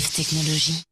Technologie.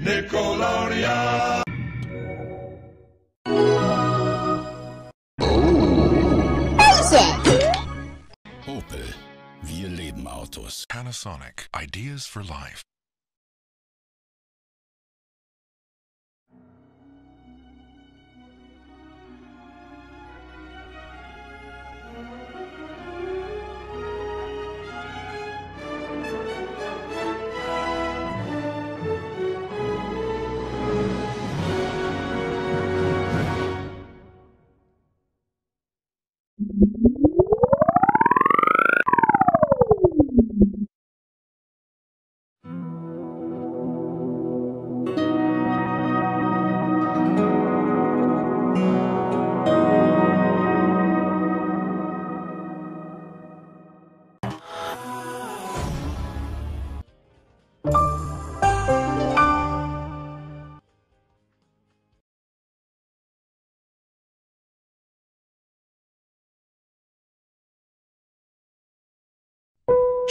Nickelodeon. Opel. Wir leben Autos. Panasonic. Ideas for life.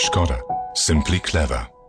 Skoda. Simply clever.